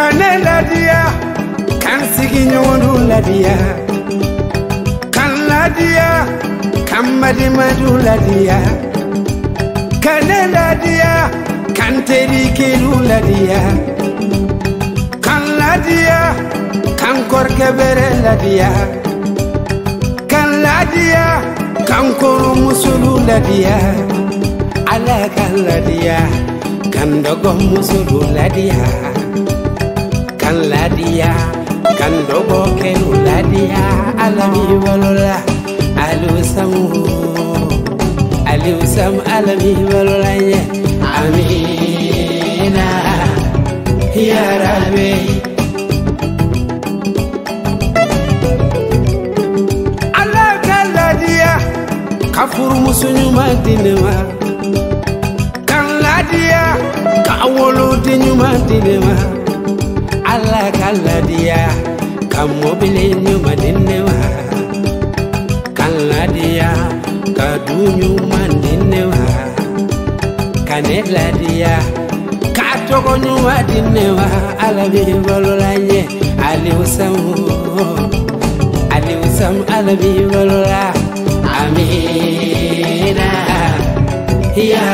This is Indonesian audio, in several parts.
kane ladia kan sigi ɲɔgɔndu ladia kan ladia kan madimadu ladia kane ladia kan terikelu ladia kan ladia kan kɔrɔkɛ bɛrɛ ladia kan ladia kan kɔrɔmusolu ladia ala kan ladia kan dɔgɔmusolu ladia kan ladia kan dogo kenu ladia alami walola alu samu alu alami walola ye. Amina ya rabbi. Ala kan ladia kafuru musunyuma dinema. Kan ladia ka wolo dinyuma dinema ala kaladiya ka mobili ɲuman di ne ma kan ladiya ka du ɲuman di ne ma ka ne ladiya ka tɔgɔ ɲuman ala bi balola n ye aliw samu ala bi balola amina. Ya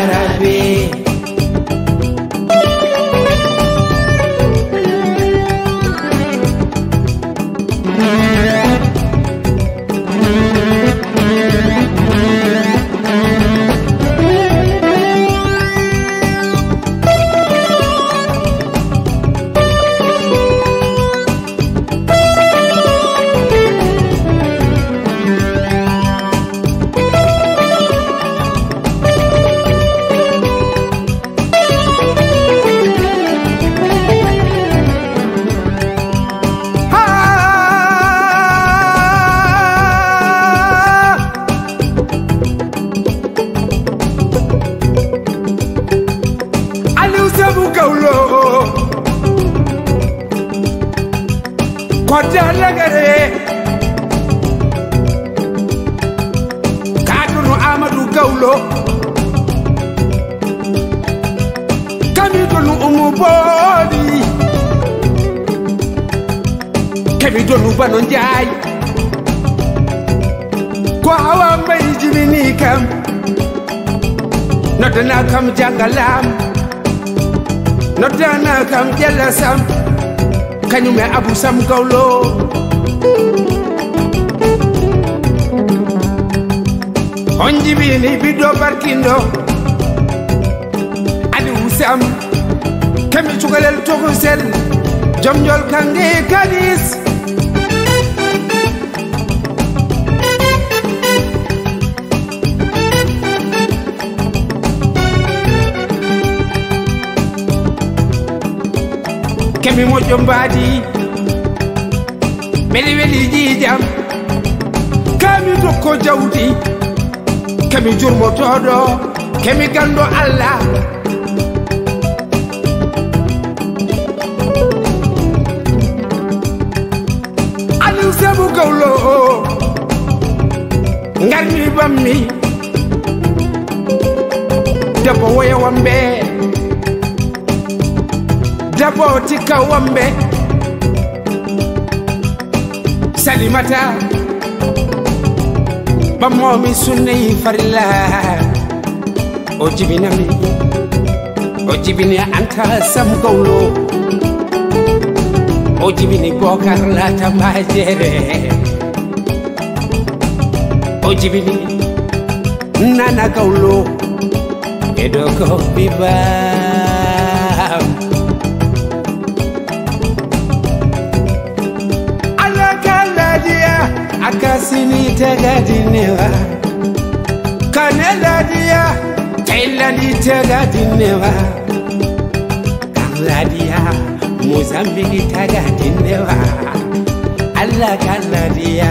kodda lagare kaatuno amadou gawlo. Kamidonu umu booli. Kamidonu bano njaay. Ko awa mbayi jimini kam. Noddana kam jangalam noddana kam jellasam kañum e abousam gawlo on jibini ɓiɗɗo barkinɗo ani usam kemi cukalel tokosel jom jol kange kalis kemi moƴƴo mbaadi weli weli jiijam kami dokko jawdi. Kemi jurmotoɗo kemi gando allah aliou sebu gawlo. Ngarmi bammi. Debbo woyawamɓe debbo tikka wamɓe salimata bammomi sunnayi farilla. O jibinami o jibini anta sam gawlo o jibini bokar lata majere o jibini nana gawlo eɗo ko bibam akasiniitegadineva kaneladiya tailandiitegadineva kanladiya mozambigiitagadineva alla kanladiya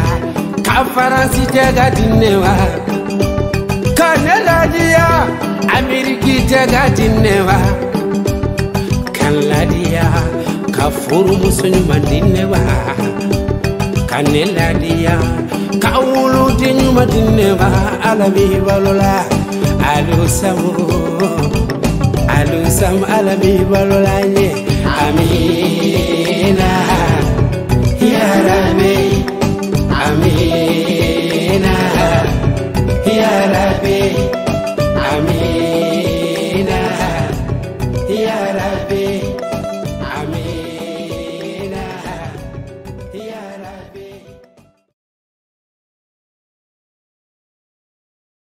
kafaransiitegadineva kaneladiya amerikiitegadineva kanladiya ka furumusoñumandineva kanne ladiya ka wulu te ɲuman ala b'i balo la alu samu alu samu ala b'i balo la